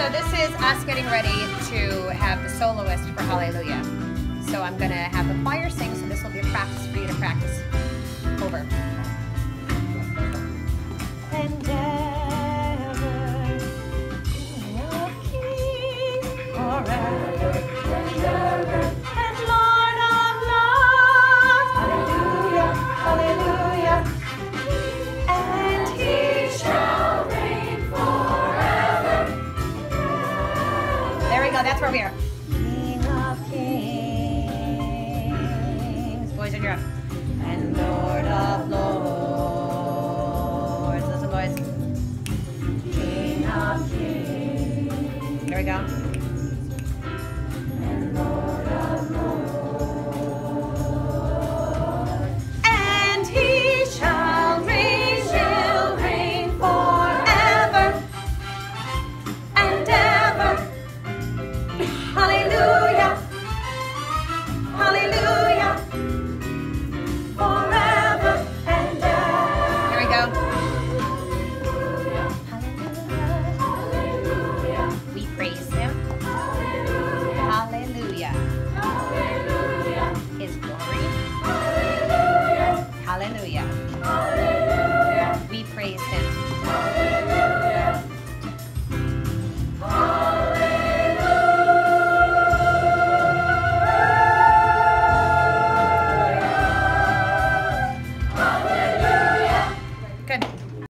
So this is us getting ready to have the soloist for Hallelujah. So I'm going to have the choir sing, so this will be a practice for you to practice over. forever. over here. King of kings. Boys in your up. And Lord of lords. Listen, boys. King of kings. Here we go.